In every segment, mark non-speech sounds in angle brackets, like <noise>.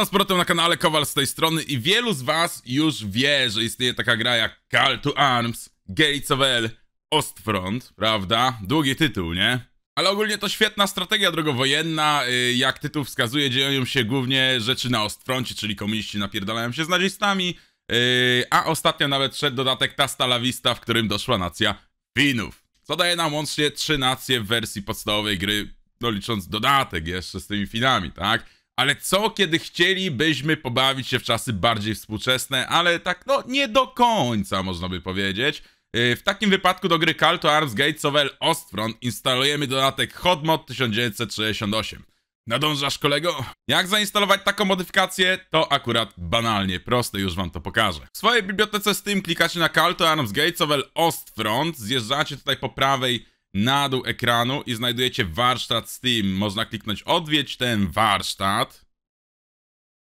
Witam z powrotem na kanale Kowal z tej strony i wielu z was już wie, że istnieje taka gra jak Call to Arms, Gates of Hell, Ostfront, prawda? Długi tytuł, nie? Ale ogólnie to świetna strategia drogowojenna, y, jak tytuł wskazuje, dzieją się głównie rzeczy na Ostfroncie, czyli komuniści napierdalają się z nazistami, y, a ostatnio nawet szedł dodatek Tasta La Vista, w którym doszła nacja Finów. Co daje nam łącznie trzy nacje w wersji podstawowej gry, no licząc dodatek jeszcze z tymi Finami, tak? Ale co, kiedy chcielibyśmy pobawić się w czasy bardziej współczesne, ale tak, no, nie do końca, można by powiedzieć. Yy, W takim wypadku do gry Call to Arms Gates of Hell Ostfront instalujemy dodatek HotMod 1968. Nadążasz, kolego? Jak zainstalować taką modyfikację? To akurat banalnie proste, już wam to pokażę. W swojej bibliotece Steam klikacie na Call to Arms Gates of Hell Ostfront, zjeżdżacie tutaj po prawej na dół ekranu i znajdujecie warsztat Steam. Można kliknąć odwiedź ten warsztat.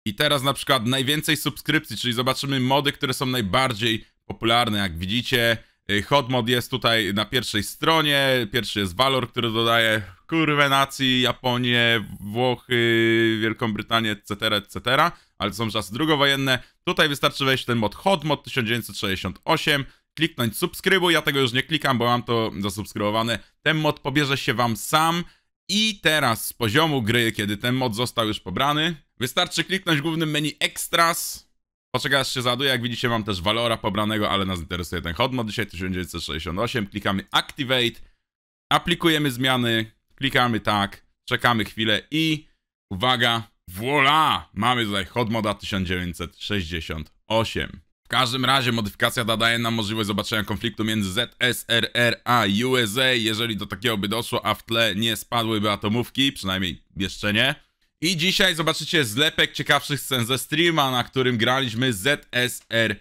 I teraz na przykład najwięcej subskrypcji, czyli zobaczymy mody, które są najbardziej popularne. Jak widzicie, y, hot mod jest tutaj na pierwszej stronie. Pierwszy jest Valor, który dodaje kurwę nacji, Japonię, Włochy, Wielką Brytanię, etc., etc., ale są czasy drugowojenne. Tutaj wystarczy wejść w ten mod hot mod 1968, kliknąć subskrybuj, ja tego już nie klikam, bo mam to zasubskrybowane. Ten mod pobierze się wam sam i teraz z poziomu gry, kiedy ten mod został już pobrany, wystarczy kliknąć w głównym menu Extras, Poczekaj aż się zaduje, jak widzicie mam też Valora pobranego, ale nas interesuje ten hot mod dzisiaj 1968. Klikamy Activate, aplikujemy zmiany, klikamy tak, czekamy chwilę i uwaga, voila! Mamy tutaj hot moda 1968. Każdym razie modyfikacja da daje nam możliwość zobaczenia konfliktu między ZSRR a USA, jeżeli do takiego by doszło, a w tle nie spadłyby atomówki, przynajmniej jeszcze nie. I dzisiaj zobaczycie zlepek ciekawszych scen ze streama, na którym graliśmy ZSRR,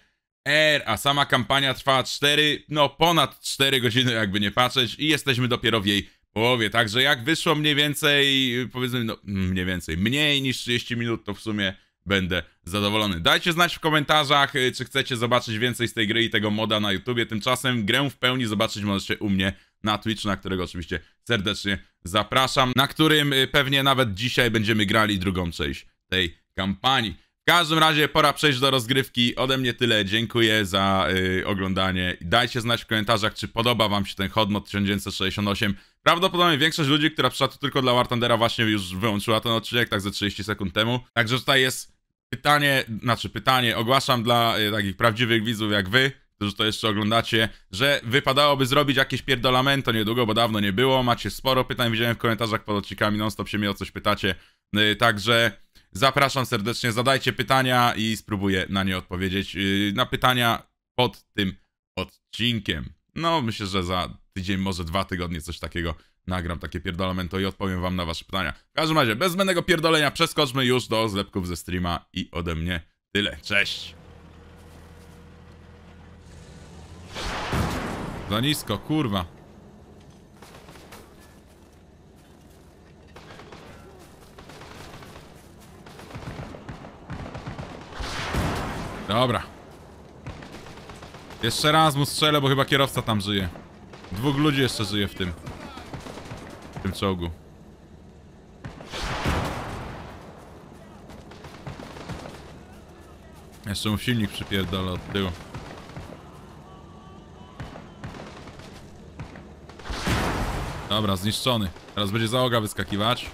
a sama kampania trwała 4, no ponad 4 godziny jakby nie patrzeć i jesteśmy dopiero w jej połowie, także jak wyszło mniej więcej, powiedzmy, no mniej więcej, mniej niż 30 minut, to w sumie będę zadowolony. Dajcie znać w komentarzach, y, czy chcecie zobaczyć więcej z tej gry i tego moda na YouTubie. Tymczasem grę w pełni zobaczyć możecie u mnie na Twitch, na którego oczywiście serdecznie zapraszam, na którym y, pewnie nawet dzisiaj będziemy grali drugą część tej kampanii. W każdym razie pora przejść do rozgrywki. Ode mnie tyle. Dziękuję za y, oglądanie. Dajcie znać w komentarzach, czy podoba wam się ten Hot Mod 1968. Prawdopodobnie większość ludzi, która przyszła tu tylko dla War właśnie już wyłączyła ten odcinek, tak ze 30 sekund temu. Także tutaj jest pytanie, znaczy pytanie, ogłaszam dla y, takich prawdziwych widzów jak wy, którzy to jeszcze oglądacie, że wypadałoby zrobić jakieś pierdolamento niedługo, bo dawno nie było. Macie sporo pytań, widziałem w komentarzach pod odcinkami, non-stop się mnie o coś pytacie. Y, Także zapraszam serdecznie, zadajcie pytania i spróbuję na nie odpowiedzieć. Y, Na pytania pod tym odcinkiem. No, myślę, że za tydzień, może dwa tygodnie coś takiego nagram, takie pierdolamento i odpowiem wam na wasze pytania. W każdym razie, bez zbędnego pierdolenia przeskoczmy już do zlepków ze streama i ode mnie tyle. Cześć! Za nisko, kurwa. Dobra. Jeszcze raz mu strzelę, bo chyba kierowca tam żyje. Dwóch ludzi jeszcze żyje w tym. W tym czołgu. Jeszcze mu silnik przypierdolę od tyłu. Dobra, zniszczony. Teraz będzie załoga wyskakiwać.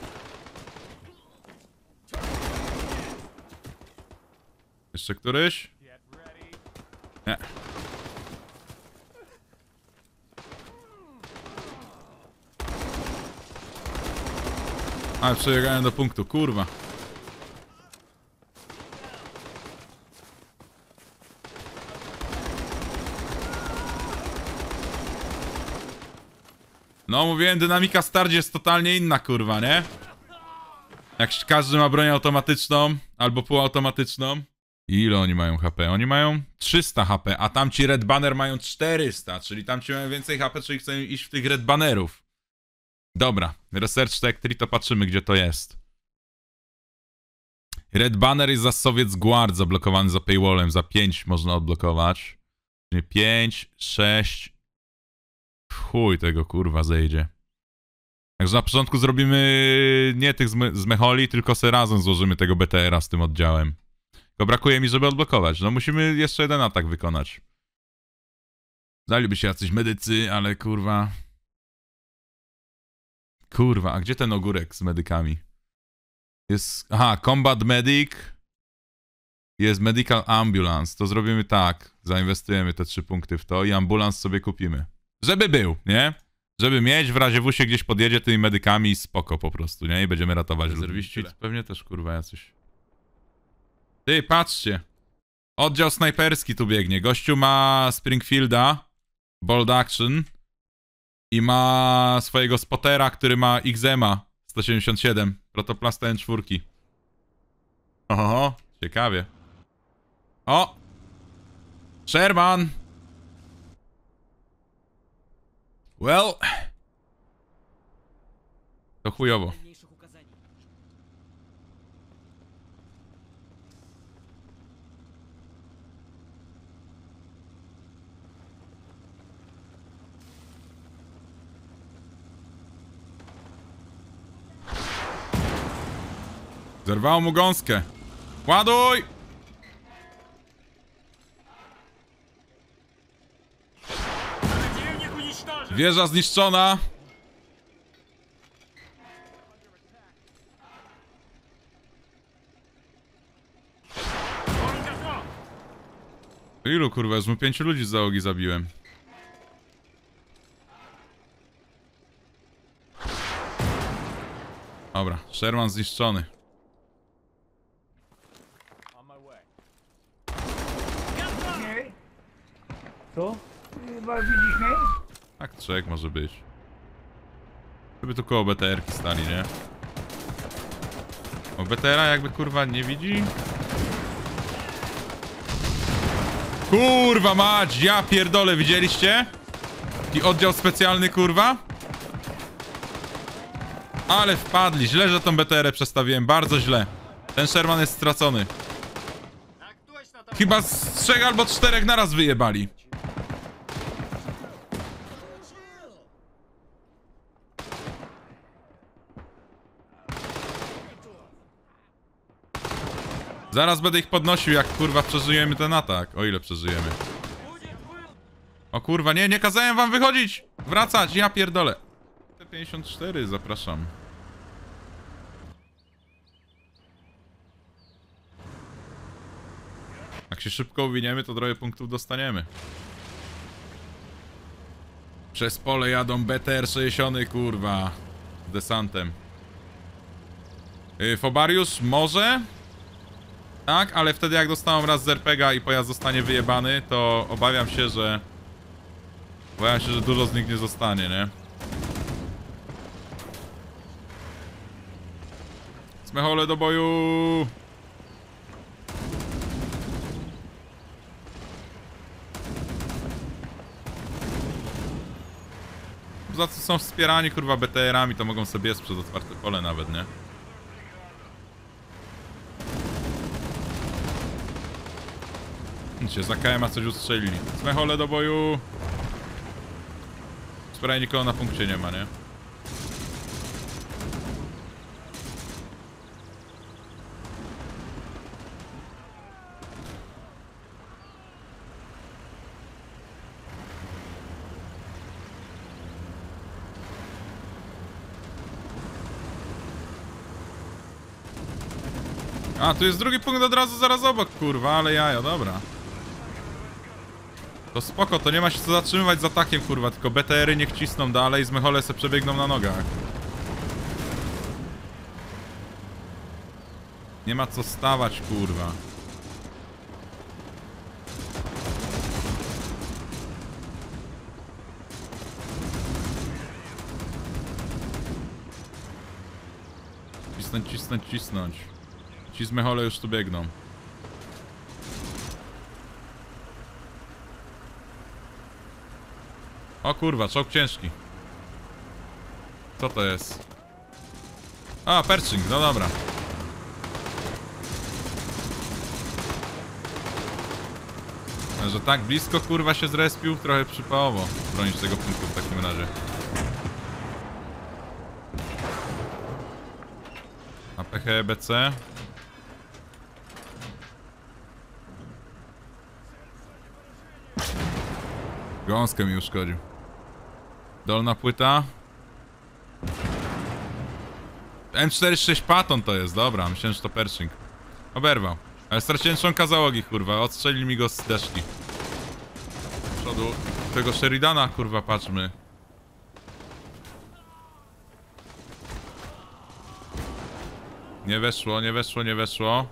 Jeszcze któryś? Nie. Ale przebiegałem do punktu, kurwa. No, mówiłem, dynamika starć jest totalnie inna, kurwa, nie? Jak każdy ma broń automatyczną albo półautomatyczną. Ile oni mają HP? Oni mają 300 HP, a tamci Red Banner mają 400, czyli tamci mają więcej HP, czyli chcą iść w tych Red Bannerów. Dobra, Research Tech 3 to patrzymy, gdzie to jest. Red Banner jest za Soviet Guard zablokowany za paywallem, za 5 można odblokować. Czyli 5, 6, w chuj tego kurwa zejdzie. Także na początku zrobimy nie tych z, me z mecholi, tylko se razem złożymy tego BTR-a z tym oddziałem. Tylko brakuje mi, żeby odblokować. No musimy jeszcze jeden atak wykonać. Daliby się jacyś medycy, ale kurwa... Kurwa, a gdzie ten ogórek z medykami? Jest... Aha, Combat Medic. Jest Medical Ambulance. To zrobimy tak. Zainwestujemy te trzy punkty w to i ambulans sobie kupimy. Żeby był, nie? Żeby mieć, w razie W się gdzieś podjedzie tymi medykami spoko po prostu, nie? I będziemy ratować Rezerwiści pewnie też kurwa jacyś. Ty, patrzcie. Oddział snajperski tu biegnie. Gościu ma Springfielda, Bold Action i ma swojego spotera, który ma XMA 177, protoplasta N4. Oho, ciekawie. O! Sherman! Well... To chujowo. Zerwało mu gąskę. Ładuj! Wieża zniszczona. Ilu kurwa, już mu pięciu ludzi z załogi zabiłem. Dobra, Sherman zniszczony. trzech może być. Gdyby tu koło BTR-ki stali, nie? O, BTR-a jakby kurwa nie widzi? Kurwa mać, ja pierdolę, widzieliście? I oddział specjalny, kurwa? Ale wpadli, źle, że tą BTR-ę przestawiłem, bardzo źle. Ten Sherman jest stracony. Chyba z trzech albo czterech naraz wyjebali. Zaraz będę ich podnosił, jak kurwa przeżyjemy ten atak. O ile przeżyjemy. O kurwa, nie, nie kazałem wam wychodzić! Wracać, ja pierdolę. T54, zapraszam. Jak się szybko uwiniemy, to trochę punktów dostaniemy. Przez pole jadą BTR 60, kurwa. Z desantem. Yy, Fobariusz może? Tak, ale wtedy jak dostaną raz z RPGa i pojazd zostanie wyjebany, to obawiam się, że... Obawiam się, że dużo z nich nie zostanie, nie? Smechole do boju! Za co są wspierani kurwa BTR-ami, to mogą sobie przez otwarte pole nawet, nie? Cię za KM-a coś ustrzelili. Smechole do boju! Sprawnie nikogo na punkcie nie ma, nie? A, tu jest drugi punkt od razu zaraz obok, kurwa, ale jajo, dobra. To spoko, to nie ma się co zatrzymywać z atakiem, kurwa, tylko BTR-y niech cisną dalej, z mechole se przebiegną na nogach. Nie ma co stawać, kurwa. Cisnąć, cisnąć, cisnąć. Ci z mechole już tu biegną. O kurwa, czołg ciężki. Co to jest? A, pershing, no dobra. Że tak blisko kurwa się zrespił, trochę przypałowo bronić tego punktu w takim razie. Na PHBC. Gąskę mi uszkodził. Dolna płyta. M46 Patton to jest, dobra, myślałem, że to Pershing. Oberwał. Ale straciłem członka załogi, kurwa, odstrzelili mi go z deszki. Z przodu tego Sheridana, kurwa, patrzmy. Nie weszło, nie weszło, nie weszło.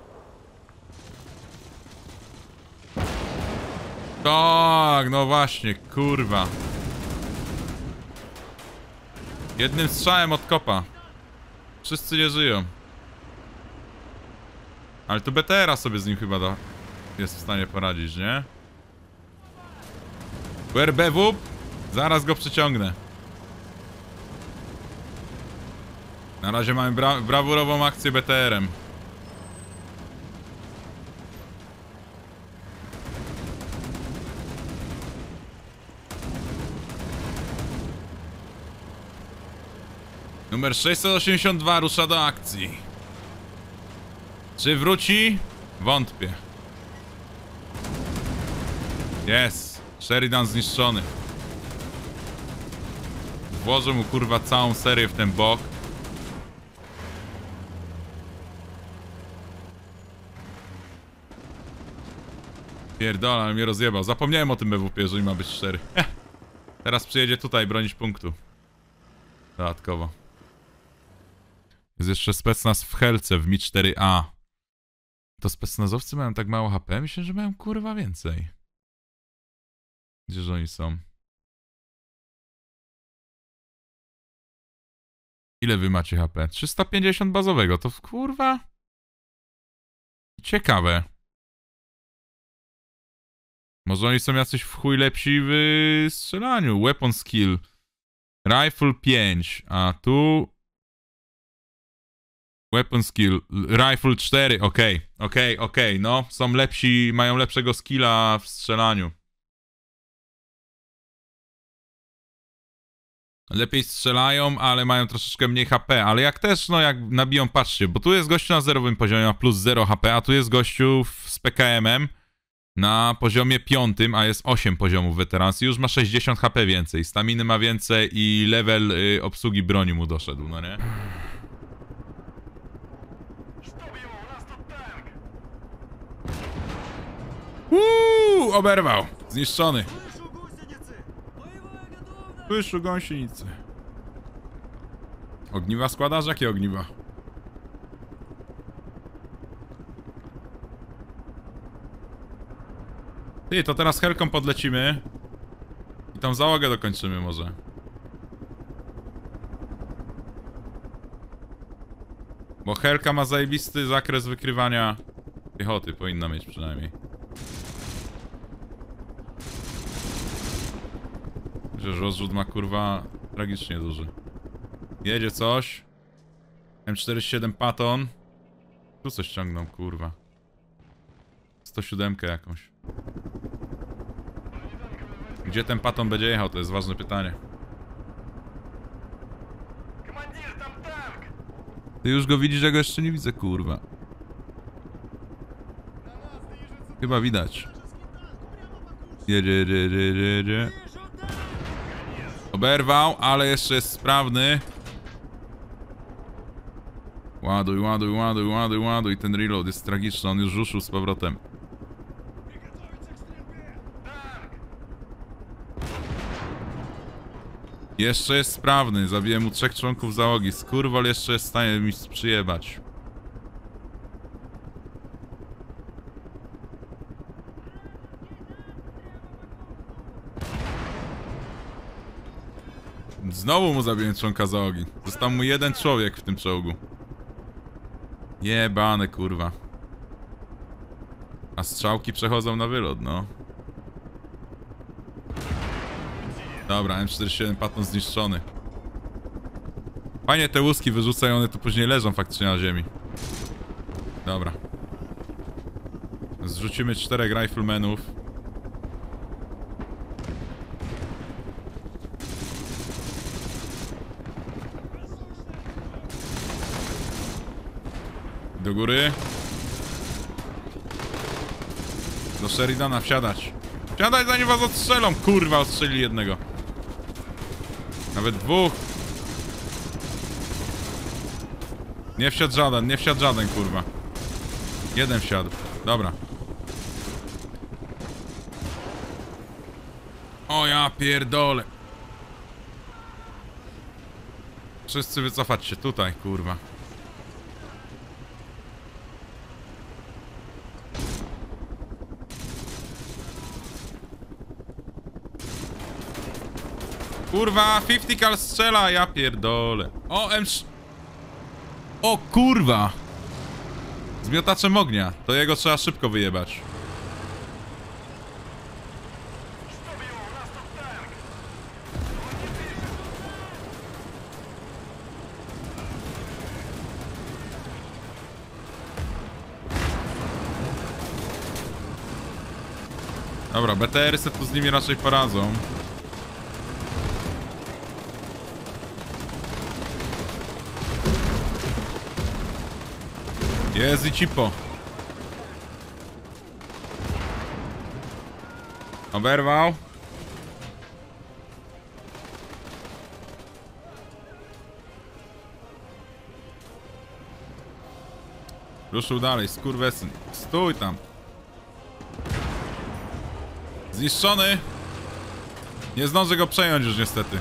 Tak, no właśnie, kurwa. Jednym strzałem od kopa. Wszyscy nie żyją. Ale tu BTR-a sobie z nim chyba da, jest w stanie poradzić, nie? URBW? Zaraz go przyciągnę. Na razie mamy bra brawurową akcję BTR-em. Numer 682 rusza do akcji. Czy wróci? Wątpię. Jest. Sheridan zniszczony. Włożę mu kurwa całą serię w ten bok. Pierdolę, ale mnie rozjebał. Zapomniałem o tym BWP, jeżeli ma być szczery. Teraz przyjedzie tutaj bronić punktu. Dodatkowo. Jest jeszcze specnaz w Helce w Mi-4A. To specnazowcy mają tak mało HP? Myślę, że mają kurwa więcej. Gdzież oni są? Ile wy macie HP? 350 bazowego, to kurwa... Ciekawe. Może oni są jacyś w chuj lepsi w strzelaniu. Weapon skill. Rifle 5, a tu... Weapon skill, rifle 4, okej, okej, okej, no, są lepsi, mają lepszego skilla w strzelaniu. Lepiej strzelają, ale mają troszeczkę mniej HP, ale jak też, no jak nabiją, patrzcie, bo tu jest gościu na zerowym poziomie, ma plus 0 HP, a tu jest gościu z PKM-em na poziomie piątym, a jest 8 poziomów weteransji, już ma 60 HP więcej, staminy ma więcej i level y, obsługi broni mu doszedł, no nie? Uuu, oberwał. Zniszczony. Słyszu gąsienicy. Ogniwa składasz? Jakie ogniwa? Ty, to teraz helką podlecimy. I tam załogę dokończymy może. Bo helka ma zajebisty zakres wykrywania piechoty. Powinna mieć przynajmniej. Że rozrzut ma kurwa tragicznie duży. Jedzie coś. M47 Patton. Tu coś ciągną, kurwa. 107 jakąś. Gdzie ten Patton będzie jechał, to jest ważne pytanie. Ty już go widzisz, ja go jeszcze nie widzę, kurwa. Chyba widać. Jedzie, jedzie, jedzie, jedzie. Oberwał, ale jeszcze jest sprawny. Ładuj, ładuj, ładuj, ładuj, ładuj. Ten reload jest tragiczny, on już ruszył z powrotem. Jeszcze jest sprawny, zabiłem mu trzech członków załogi. Skurwol jeszcze jest w stanie mi przyjebać. Znowu mu zabiłem członka załogi. Został mu jeden człowiek w tym czołgu. Jebane kurwa. A strzałki przechodzą na wylot, no. Dobra, M47 Patton zniszczony. Fajnie te łuski wyrzucają, one tu później leżą faktycznie na ziemi. Dobra. Zrzucimy czterech riflemenów. Do góry. Do Seridana wsiadać. Wsiadać zanim was odstrzelą. Kurwa, odstrzeli jednego. Nawet dwóch. Nie wsiadł żaden, nie wsiadł żaden, kurwa. Jeden wsiadł. Dobra. O ja pierdolę. Wszyscy wycofać się tutaj, kurwa. Kurwa, 50 strzela, ja pierdolę. O, M... O kurwa! Zmiotaczem ognia. To jego trzeba szybko wyjebać. Dobra, BTR-y tu z nimi raczej poradzą. Jest i cipo. Oberwał. Ruszył dalej, skurwesyn. Stój tam. Zniszczony. Nie zdążę go przejąć już niestety.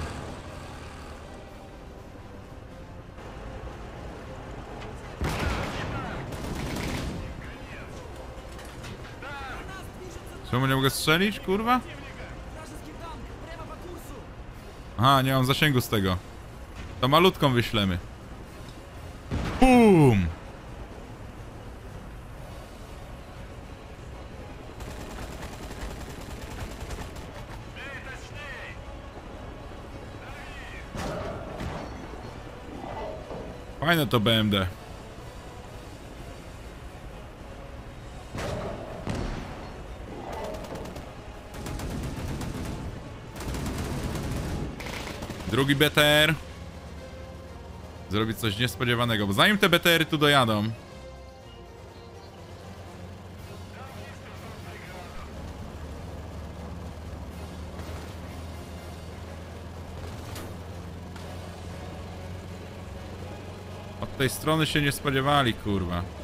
Czemu nie mogę strzelić, kurwa? Aha, nie mam zasięgu z tego. To malutką wyślemy. Bum! Fajne to BMD. Drugi BTR. Zrobić coś niespodziewanego, bo zanim te BTR tu dojadą... Od tej strony się nie spodziewali, kurwa.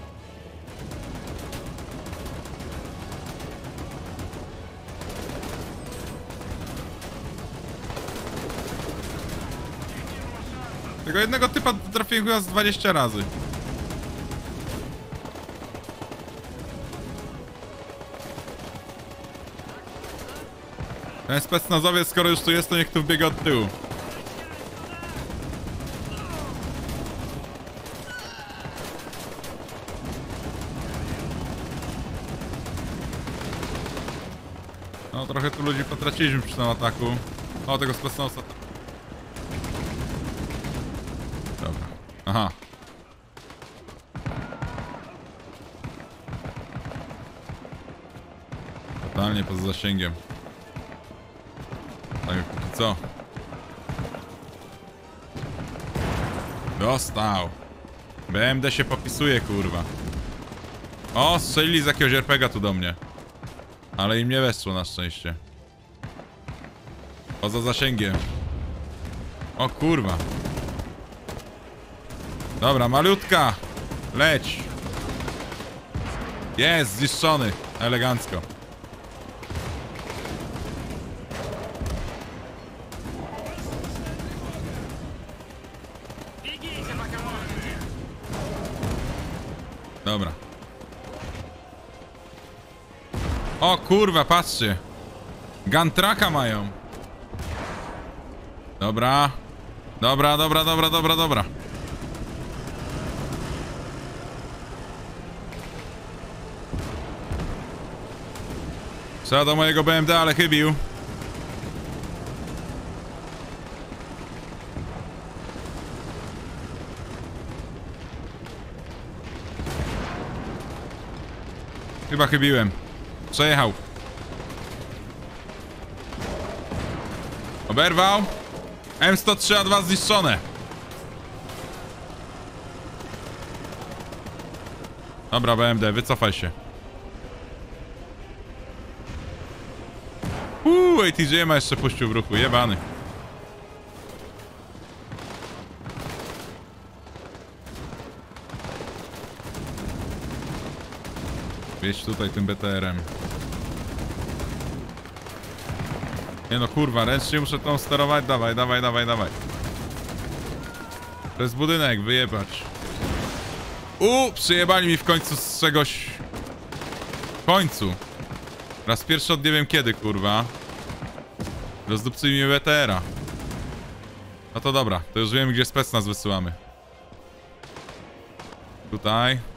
Tego jednego typa trafiłem chyba z 20 razy. Ten specnazowiec, skoro już tu jest, to niech tu biega od tyłu. No, trochę tu ludzi potraciliśmy przy tym ataku. O, tego specnazowca. totalnie poza zasięgiem. Tak jak póki co. Dostał. BMD się popisuje, kurwa. O, strzelili z jakiegoś RPGa tu do mnie. Ale im nie weszło na szczęście. Poza zasięgiem. O kurwa. Dobra, malutka. Leć. Jest, zniszczony. Elegancko. O kurwa, patrzcie. Gantraka mają. Dobra. Dobra, dobra, dobra, dobra, dobra. Co do mojego BMW, ale chybił. Chyba chybiłem. Przejechał. Oberwał. M103 A2 zniszczone. Dobra, BMD, wycofaj się. Uuu, ATJ ma jeszcze puścił w ruchu, jebany. Wieź tutaj tym BTR-em. Nie no kurwa, ręcznie muszę tą sterować, dawaj, dawaj, dawaj, dawaj. To jest budynek, wyjebać. U, przyjebali mi w końcu z czegoś. W końcu. Raz pierwszy od nie wiem kiedy, kurwa. Rozdupcyli mi BTR-a. No to dobra, to już wiemy gdzie spec nas wysyłamy. Tutaj.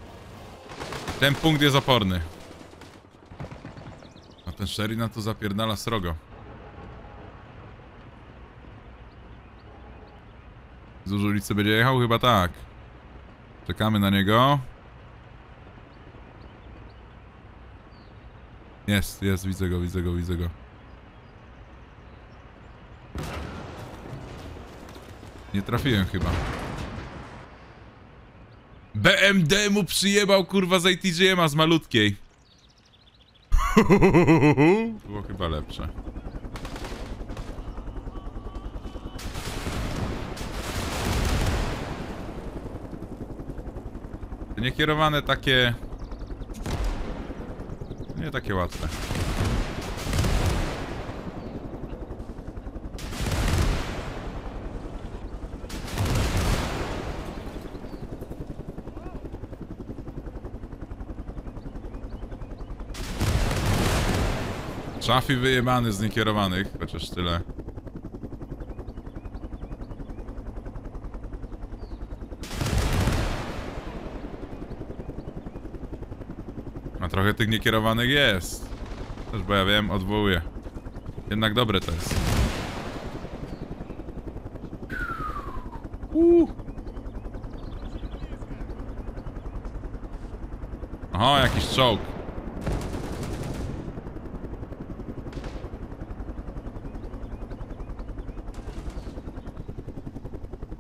Ten punkt jest oporny. A ten Sheridan tu zapierdala srogo. Z ulicy będzie jechał? Chyba tak. Czekamy na niego. Jest, jest, widzę go, widzę go, widzę go. Nie trafiłem chyba. BMD mu przyjebał kurwa z ATGM-a z malutkiej. <laughs> Było chyba lepsze. Niekierowane takie... Nie takie łatwe. Szafi wyjebany z niekierowanych, chociaż tyle. A trochę tych niekierowanych jest. Też bo ja wiem, odwołuję. Jednak dobre to jest. Uh. Oho, jakiś czołg.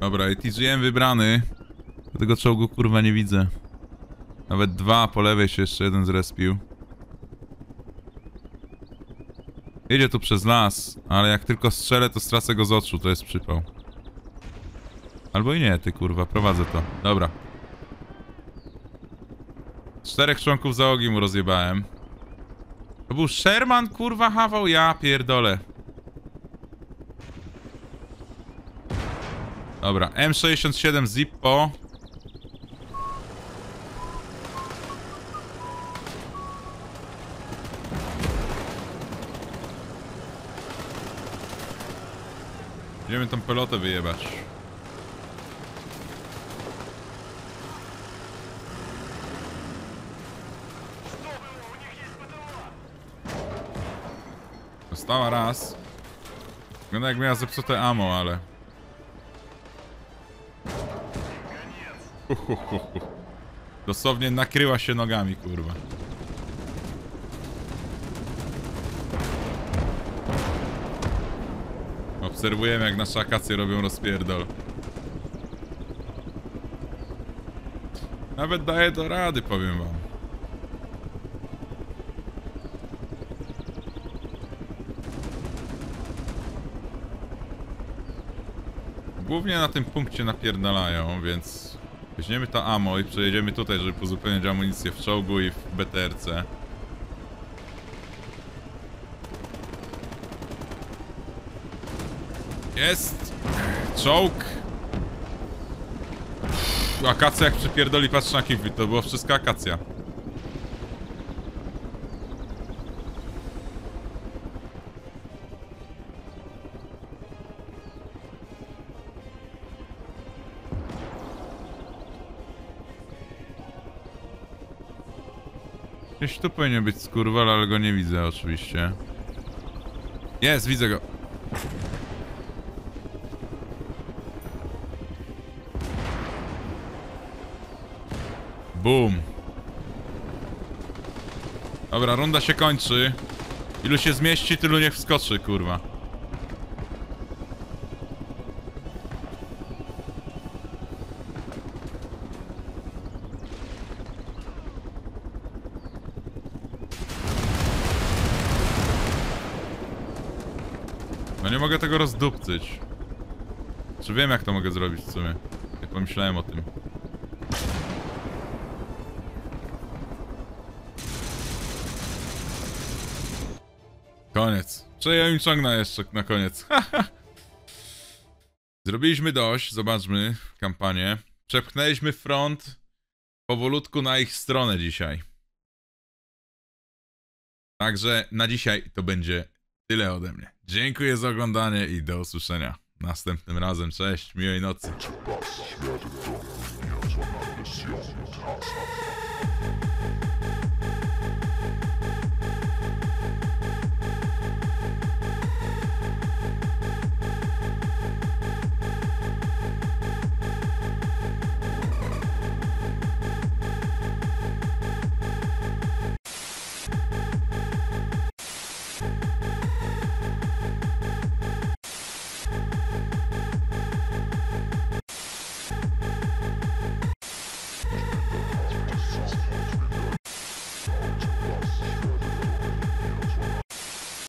Dobra, i TGM wybrany. Tego czołgu kurwa nie widzę. Nawet dwa, po lewej się jeszcze jeden zrespił. Jedzie tu przez las, ale jak tylko strzelę, to stracę go z oczu, to jest przypał. Albo i nie, ty kurwa, prowadzę to. Dobra. Czterech członków załogi mu rozjebałem. To był Sherman, kurwa, hawał? Ja pierdolę. Dobra, M67 Zippo. Idziemy tą pelotę wyjebać. Dostała raz. Wygląda jak miała zepsute ammo, ale... <laughs> Dosłownie nakryła się nogami, kurwa. Obserwujemy jak nasze akacje robią rozpierdol. Nawet daje do rady, powiem wam. Głównie na tym punkcie napierdalają, więc weźmiemy to ammo i przejedziemy tutaj, żeby pozupełniać amunicję w czołgu i w BTRC. Jest! Czołg! Akacja jak przypierdoli, patrz na kiwi, to było wszystko akacja. Gdzieś tu powinien być skurwal, ale go nie widzę oczywiście. Jest, widzę go. Boom. Dobra, runda się kończy. Ilu się zmieści, tylu niech wskoczy, kurwa. Tego rozdupcyć. Czy wiem jak to mogę zrobić w sumie? Jak pomyślałem o tym. Koniec. Czy ja im ciągnę jeszcze na koniec. Zrobiliśmy dość, zobaczmy kampanię. Przepchnęliśmy front powolutku na ich stronę dzisiaj. Także na dzisiaj to będzie tyle ode mnie. Dziękuję za oglądanie i do usłyszenia następnym razem. Cześć, miłej nocy.